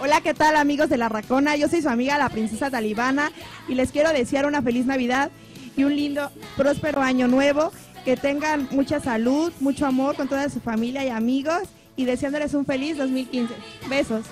Hola, ¿qué tal amigos de La Racona? Yo soy su amiga la princesa talibana y les quiero desear una feliz Navidad y un lindo, próspero año nuevo. Que tengan mucha salud, mucho amor con toda su familia y amigos y deseándoles un feliz 2015. Besos.